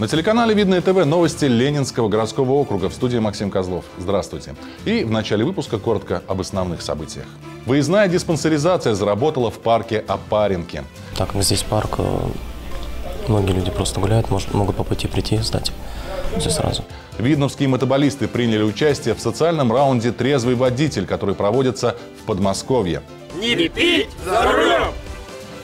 На телеканале «Видное ТВ» новости Ленинского городского округа. В студии Максим Козлов. Здравствуйте. И в начале выпуска коротко об основных событиях. Выездная диспансеризация заработала в парке Опаренки. Так как здесь парк, э, многие люди просто гуляют, может, могут по пути прийти и сдать все сразу. Видновские мотоболисты приняли участие в социальном раунде «Трезвый водитель», который проводится в Подмосковье. Не пить за рулем!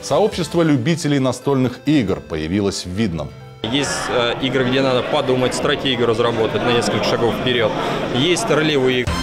Сообщество любителей настольных игр появилось в Видном. Есть э, игры, где надо подумать, стратегию разработать на несколько шагов вперед. Есть ролевые игры.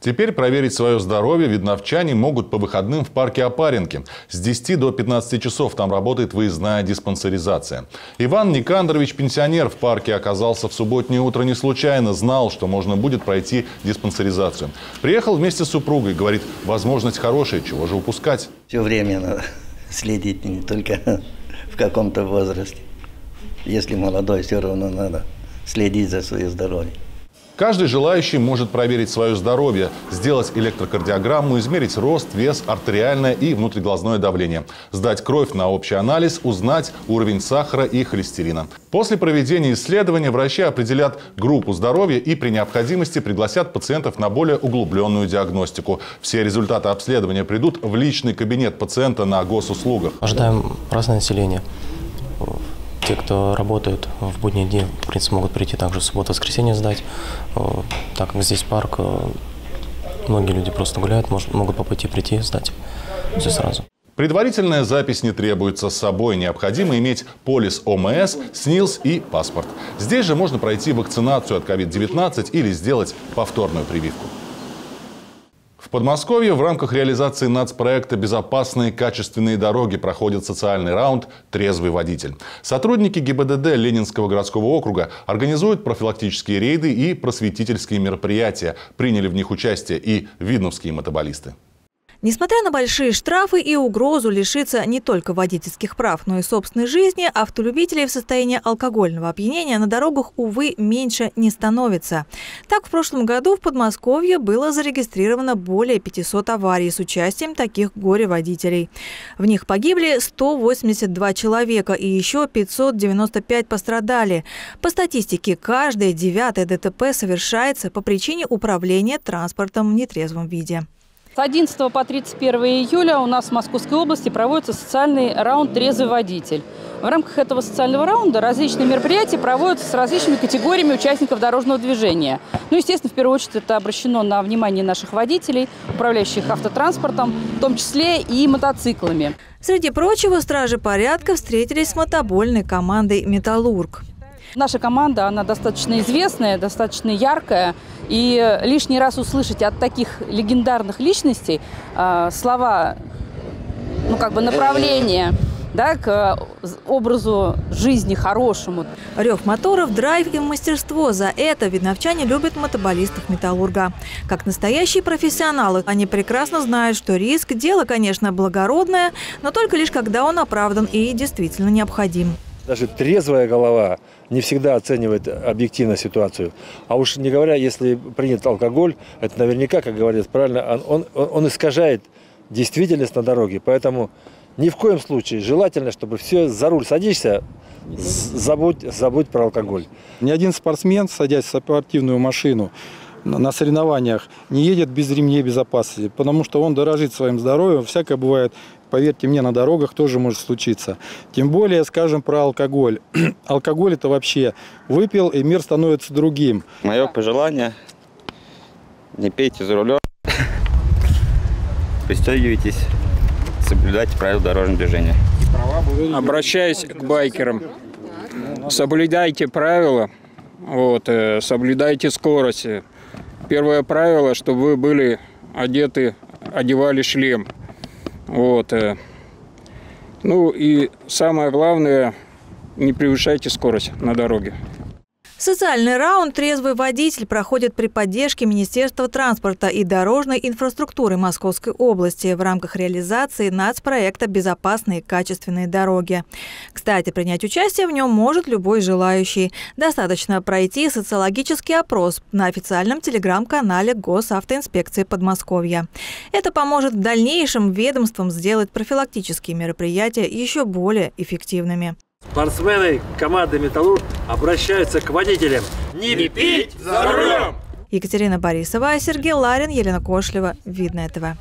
Теперь проверить свое здоровье видновчане могут по выходным в парке Опаренки. С 10 до 15 часов там работает выездная диспансеризация. Иван Никандрович, пенсионер в парке, оказался в субботнее утро не случайно, знал, что можно будет пройти диспансеризацию. Приехал вместе с супругой, говорит, возможность хорошая, чего же упускать. Все время надо следить не только в каком-то возрасте. Если молодой, все равно надо следить за своим здоровьем. Каждый желающий может проверить свое здоровье, сделать электрокардиограмму, измерить рост, вес, артериальное и внутриглазное давление, сдать кровь на общий анализ, узнать уровень сахара и холестерина. После проведения исследования врачи определят группу здоровья и при необходимости пригласят пациентов на более углубленную диагностику. Все результаты обследования придут в личный кабинет пациента на госуслугах. Ожидаем разное население. Те, кто работают в будние дни, в принципе, могут прийти также в субботу-воскресенье сдать. Э, Так как здесь парк, э, многие люди просто гуляют, может, могут по пути прийти и сдать все сразу. Предварительная запись не требуется с собой. Необходимо иметь полис ОМС, СНИЛС и паспорт. Здесь же можно пройти вакцинацию от COVID-19 или сделать повторную прививку. Подмосковье в рамках реализации нацпроекта «Безопасные качественные дороги» проходит социальный раунд «Трезвый водитель». Сотрудники ГИБДД Ленинского городского округа организуют профилактические рейды и просветительские мероприятия. Приняли в них участие и видновские мотоболисты. Несмотря на большие штрафы и угрозу лишиться не только водительских прав, но и собственной жизни, автолюбителей в состоянии алкогольного опьянения на дорогах, увы, меньше не становится. Так, в прошлом году в Подмосковье было зарегистрировано более 500 аварий с участием таких горе-водителей. В них погибли 182 человека и еще 595 пострадали. По статистике, каждое девятое ДТП совершается по причине управления транспортом в нетрезвом виде. С 11 по 31 июля у нас в Московской области проводится социальный раунд «Трезвый водитель». В рамках этого социального раунда различные мероприятия проводятся с различными категориями участников дорожного движения. Ну, естественно, в первую очередь это обращено на внимание наших водителей, управляющих автотранспортом, в том числе и мотоциклами. Среди прочего, стражи порядка встретились с мотобольной командой «Металлург». Наша команда, она достаточно известная, достаточно яркая. И лишний раз услышать от таких легендарных личностей э, слова, ну, как бы направления да, к образу жизни хорошему. Рев моторов, драйв и мастерство. За это видновчане любят мотоболистов «Металлурга». Как настоящие профессионалы, они прекрасно знают, что риск – дело, конечно, благородное, но только лишь когда он оправдан и действительно необходим. Даже трезвая голова не всегда оценивает объективно ситуацию. А уж не говоря, если принят алкоголь, это наверняка, как говорят правильно, он, он, он искажает действительность на дороге. Поэтому ни в коем случае желательно, чтобы все за руль садишься, забудь, забудь про алкоголь. Ни один спортсмен, садясь в спортивную машину, на соревнованиях не едет без ремней безопасности, потому что он дорожит своим здоровьем. Всякое бывает, поверьте мне, на дорогах тоже может случиться. Тем более, скажем про алкоголь. алкоголь это вообще выпил, и мир становится другим. Мое пожелание – не пейте за рулем, пристегивайтесь, соблюдайте правила дорожного движения. Обращаясь к байкерам, соблюдайте правила, вот, э, соблюдайте скорость. Первое правило, чтобы вы были одеты, одевали шлем. Вот. э. Ну и самое главное, не превышайте скорость на дороге. Социальный раунд «Трезвый водитель» проходит при поддержке Министерства транспорта и дорожной инфраструктуры Московской области в рамках реализации нацпроекта «Безопасные качественные дороги». Кстати, принять участие в нем может любой желающий. Достаточно пройти социологический опрос на официальном телеграм-канале Госавтоинспекции Подмосковья. Это поможет в дальнейшем ведомствам сделать профилактические мероприятия еще более эффективными. Спортсмены команды «Металлург» обращаются к водителям. Не пить за рулем! Екатерина Борисова, Сергей Ларин, Елена Кошлева. Видно этого.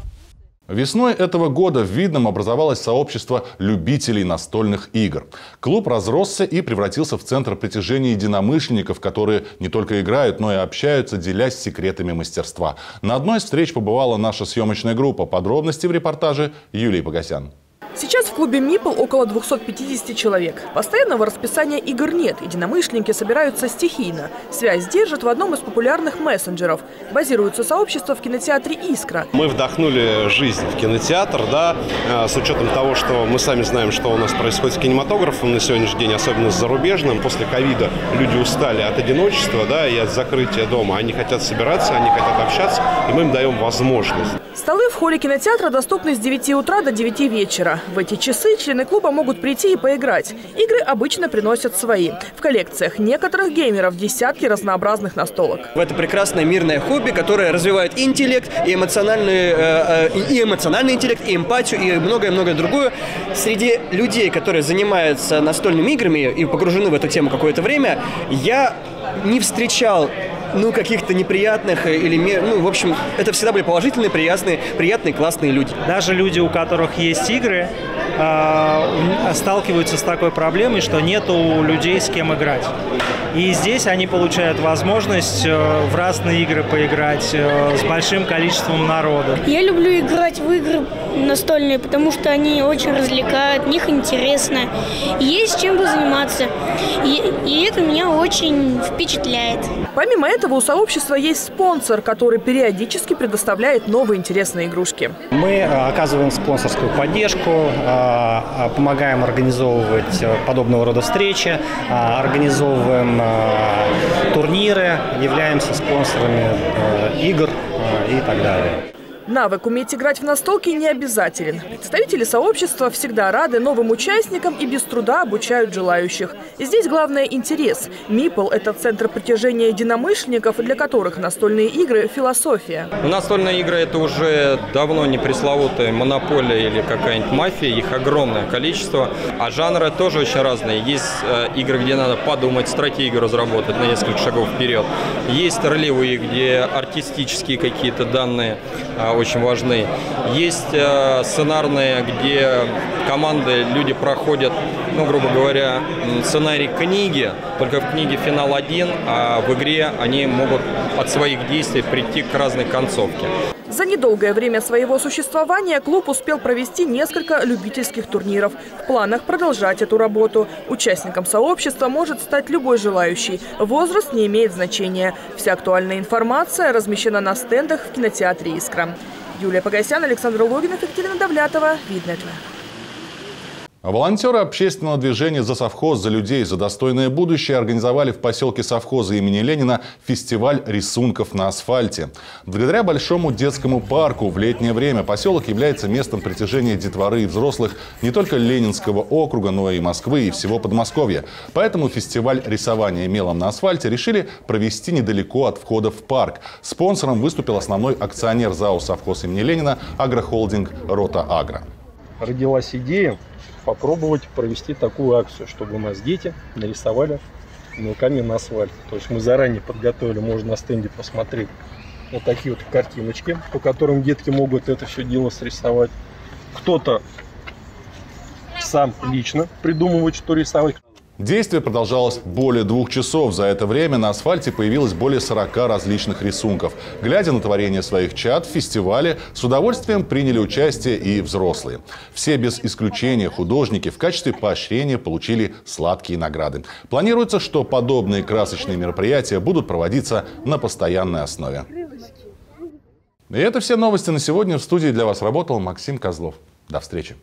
Весной этого года в Видном образовалось сообщество любителей настольных игр. Клуб разросся и превратился в центр притяжения единомышленников, которые не только играют, но и общаются, делясь секретами мастерства. На одной из встреч побывала наша съемочная группа. Подробности в репортаже Юлии Погосян. Сейчас в клубе МИПЛ около 250 человек. Постоянного расписания игр нет, единомышленники собираются стихийно. Связь держат в одном из популярных мессенджеров. Базируется сообщество в кинотеатре «Искра». Мы вдохнули жизнь в кинотеатр, да, э, с учетом того, что мы сами знаем, что у нас происходит с кинематографом на сегодняшний день, особенно с зарубежным. После ковида люди устали от одиночества, да, и от закрытия дома. Они хотят собираться, они хотят общаться, и мы им даем возможность. Столы в холле кинотеатра доступны с 9 утра до 9 вечера. В эти часы члены клуба могут прийти и поиграть. Игры обычно приносят свои. В коллекциях некоторых геймеров десятки разнообразных настолок. Это прекрасное мирное хобби, которое развивает интеллект, и эмоциональный, э, э, и эмоциональный интеллект, и эмпатию, и многое-многое другое. Среди людей, которые занимаются настольными играми и погружены в эту тему какое-то время, я не встречал ну, каких-то неприятных или, ну, в общем, это всегда были положительные, приятные, приятные, классные люди. Даже люди, у которых есть игры, э, сталкиваются с такой проблемой, что нету людей, с кем играть. И здесь они получают возможность э, в разные игры поиграть э, с большим количеством народа. Я люблю играть в игры настольные, потому что они очень развлекают, в них интересно. Есть чем бы заниматься. И, и это меня очень впечатляет. Помимо этого у сообщества есть спонсор, который периодически предоставляет новые интересные игрушки. Мы э, оказываем спонсорскую поддержку, помогаем организовывать подобного рода встречи, организовываем турниры, являемся спонсорами э, игр э, и так далее. Навык уметь играть в настолки не обязателен. Представители сообщества всегда рады новым участникам и без труда обучают желающих. Здесь главное – интерес. МИПЛ – это центр притяжения единомышленников, для которых настольные игры – философия. Настольные игры – это уже давно не пресловутая монополия или какая-нибудь мафия. Их огромное количество. А жанры тоже очень разные. Есть э, игры, где надо подумать, стратегию разработать на несколько шагов вперед. Есть ролевые, где артистические какие-то данные э, очень важны. Есть э, сценарные, где команды, люди проходят, ну, грубо говоря, сценарий книги, только в книге финал один, а в игре они могут от своих действий прийти к разной концовке. За недолгое время своего существования клуб успел провести несколько любительских турниров. В планах продолжать эту работу. Участником сообщества может стать любой желающий. Возраст не имеет значения. Вся актуальная информация размещена на стендах в кинотеатре «Искра». Юлия Погосян, Александр Логинов, Екатерина Давлятова. Видно. Волонтеры общественного движения «За совхоз», «За людей», «За достойное будущее» организовали в поселке совхоза имени Ленина фестиваль рисунков на асфальте. Благодаря большому детскому парку в летнее время поселок является местом притяжения детворы и взрослых не только Ленинского округа, но и Москвы и всего Подмосковья. Поэтому фестиваль рисования мелом на асфальте решили провести недалеко от входа в парк. Спонсором выступил основной акционер ЗАО «Совхоз» имени Ленина агрохолдинг «Рота Агро». Родилась идея попробовать провести такую акцию, чтобы у нас дети нарисовали мелками на асфальте. То есть мы заранее подготовили, можно на стенде посмотреть вот такие вот картиночки, по которым детки могут это все дело срисовать. Кто-то сам лично придумывает, что рисовать. Действие продолжалось более двух часов. За это время на асфальте появилось более 40 различных рисунков. Глядя на творение своих чад в фестивале, с удовольствием приняли участие и взрослые. Все без исключения художники в качестве поощрения получили сладкие награды. Планируется, что подобные красочные мероприятия будут проводиться на постоянной основе. И это все новости на сегодня. В студии для вас работал Максим Козлов. До встречи.